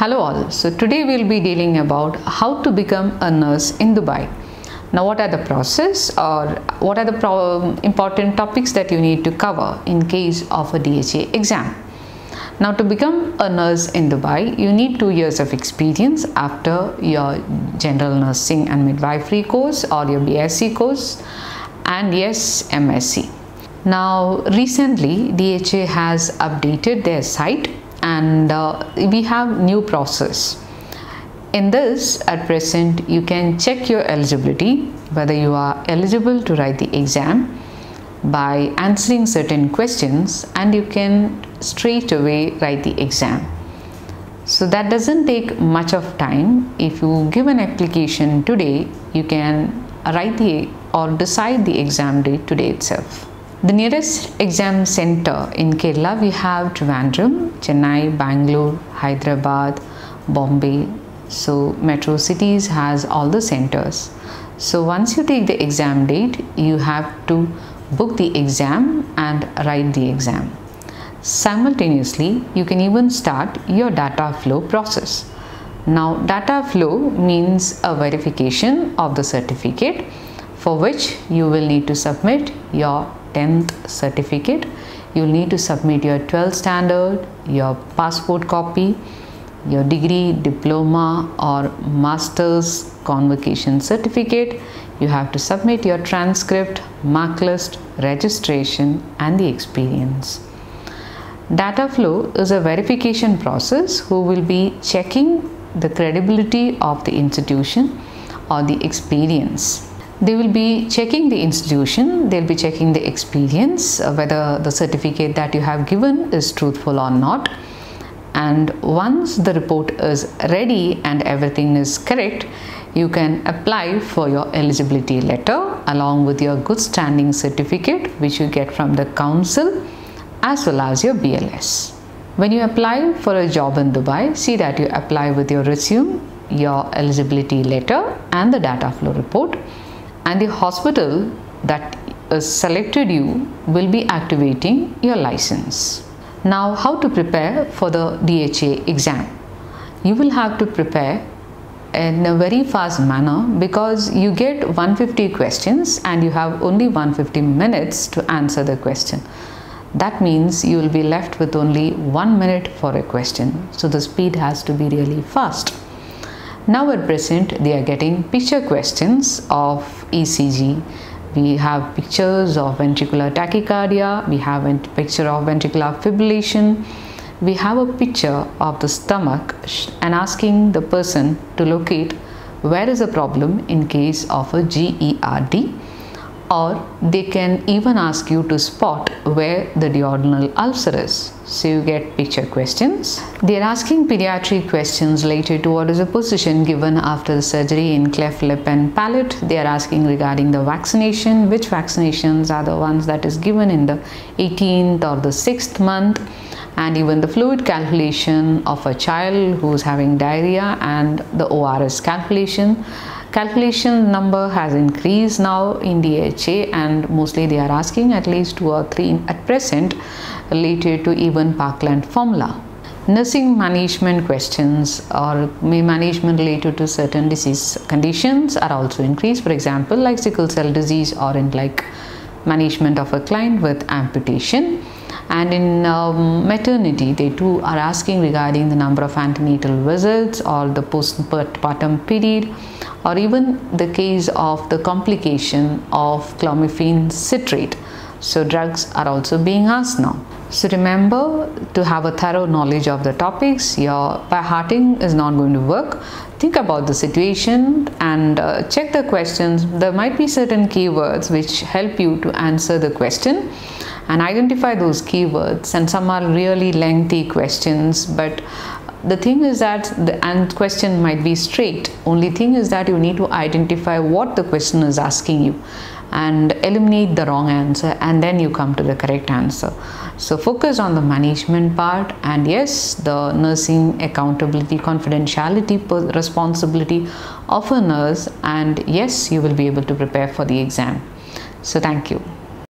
Hello all. So today we'll be dealing about how to become a nurse in Dubai. Now what are the process or what are the pro- um, important topics that you need to cover in case of a DHA exam. Now to become a nurse in Dubai, you need 2 years of experience after your general nursing and midwifery course or your BSc course and yes MSc. Now recently DHA has updated their site and uh, we have new process. In this at present you can check your eligibility whether you are eligible to write the exam by answering certain questions and you can straight away write the exam. So that doesn't take much of time. If you give an application today, you can write the or decide the exam date today itself. The nearest exam center in Kerala we have Trivandrum, Chennai, Bangalore, Hyderabad, Bombay. So metro cities has all the centers. So once you take the exam date, you have to book the exam and write the exam. Simultaneously, you can even start your data flow process. Now, data flow means a verification of the certificate for which you will need to submit your 10th certificate. You will need to submit your 12th standard, your passport copy, your degree, diploma, or master's convocation certificate. You have to submit your transcript, mark list, registration, and the experience. Data flow is a verification process who will be checking the credibility of the institution or the experience. They will be checking the institution, they'll be checking the experience, uh, whether the certificate that you have given is truthful or not. And once the report is ready and everything is correct, you can apply for your eligibility letter along with your good standing certificate, which you get from the council as well as your BLS. When you apply for a job in Dubai, see that you apply with your resume, your eligibility letter, and the data flow report. And the hospital that is selected you will be activating your license. Now, how to prepare for the DHA exam? You will have to prepare in a very fast manner because you get 150 questions and you have only 150 minutes to answer the question that means you will be left with only one minute for a question. So the speed has to be really fast. Now at present they are getting picture questions of ECG. We have pictures of ventricular tachycardia, we have a picture of ventricular fibrillation, we have a picture of the stomach and asking the person to locate where is the problem in case of a GERD or they can even ask you to spot where the duodenal ulcer is. So you get picture questions. They are asking pediatric questions related to what is the position given after the surgery in cleft lip and palate. They are asking regarding the vaccination, which vaccinations are the ones that is given in the 18th or the 6th month and even the fluid calculation of a child who's having diarrhea and the ORS calculation calculation number has increased now in DHA and mostly they are asking at least two or three at present related to even Parkland formula. Nursing management questions or management related to certain disease conditions are also increased. For example, like sickle cell disease or in like management of a client with amputation and in um, maternity they too are asking regarding the number of antenatal visits or the postpartum period or even the case of the complication of clomiphene citrate. So drugs are also being asked now. So remember to have a thorough knowledge of the topics. Your by hearting is not going to work. Think about the situation and uh, check the questions. There might be certain keywords which help you to answer the question and identify those keywords. And some are really lengthy questions but the thing is that the question might be straight. Only thing is that you need to identify what the question is asking you and eliminate the wrong answer and then you come to the correct answer. So focus on the management part and yes the nursing accountability confidentiality responsibility of a nurse and yes you will be able to prepare for the exam. So thank you